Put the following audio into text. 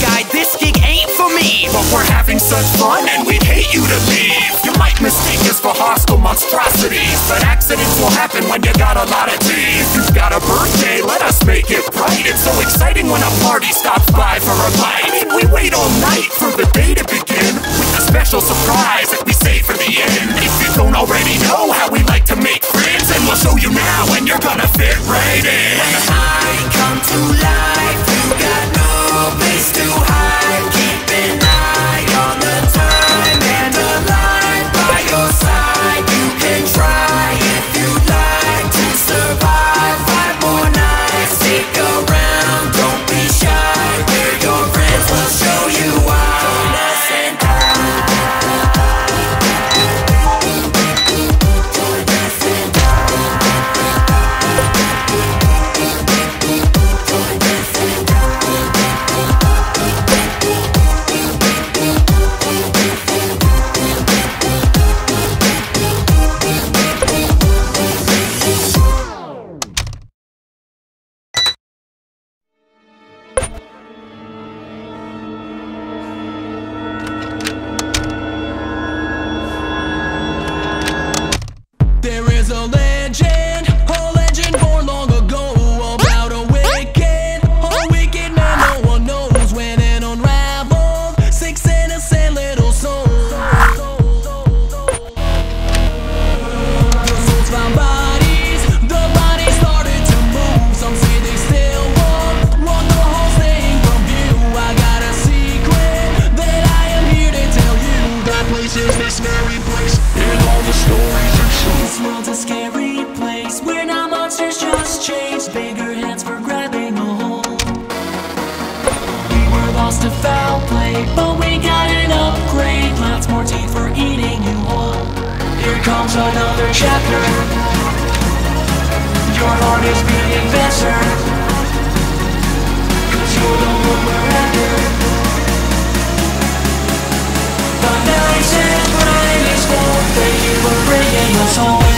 guy, this gig ain't for me. But we're having such fun and we'd hate you to leave. You might mistake us for hostile monstrosities, but accidents will happen when you got a lot of teeth. You've got a birthday, let us make it bright. It's so exciting when a party stops by for a bite. We wait all night for the day to begin with a special surprise that we save for the end. If you don't already know how we like to make friends, and we'll show you now, and you're gonna fit right in. When I come to life, Lots for eating you whole. Here comes another chapter. Your heart is beating faster. Cause you're the one we're after. The nice and bright is gold. Thank you for bringing us home.